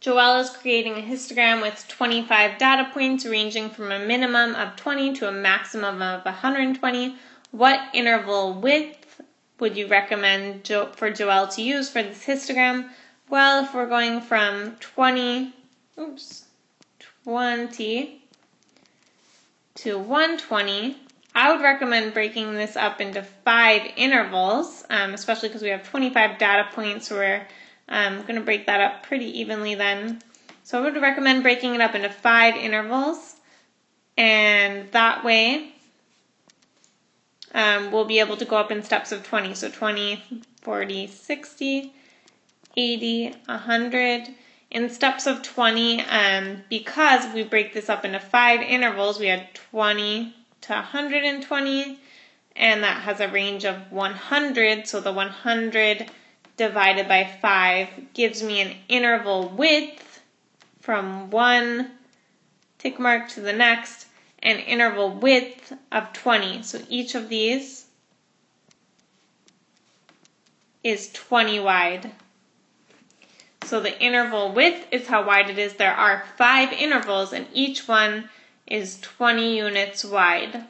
Joelle is creating a histogram with 25 data points ranging from a minimum of 20 to a maximum of 120. What interval width would you recommend jo for Joelle to use for this histogram? Well, if we're going from 20, oops, 20 to 120, I would recommend breaking this up into five intervals, um, especially because we have 25 data points. So we're um, going to break that up pretty evenly then. So I would recommend breaking it up into five intervals, and that way um, we'll be able to go up in steps of 20. So 20, 40, 60, 80, 100. In steps of 20, um, because we break this up into five intervals, we had 20 to 120, and that has a range of 100. So the 100 divided by 5 gives me an interval width from one tick mark to the next, an interval width of 20. So each of these is 20 wide. So the interval width is how wide it is. There are five intervals and each one is 20 units wide.